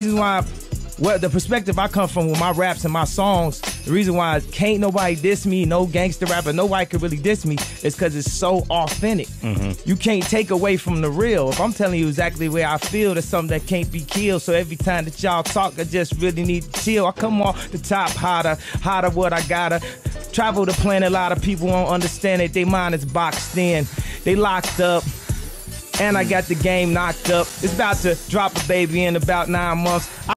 reason why well the perspective I come from with my raps and my songs, the reason why can't nobody diss me, no gangster rapper, nobody could really diss me, is because it's so authentic. Mm-hmm. You can't take away from the real. If I'm telling you exactly where I feel, that's something that can't be killed. So every time that y'all talk, I just really need to chill. I come off the top hotter, hotter what I gotta. Travel the planet, a lot of people won't understand it. They mind is boxed in. They locked up. And I got the game knocked up. It's about to drop a baby in about nine months. I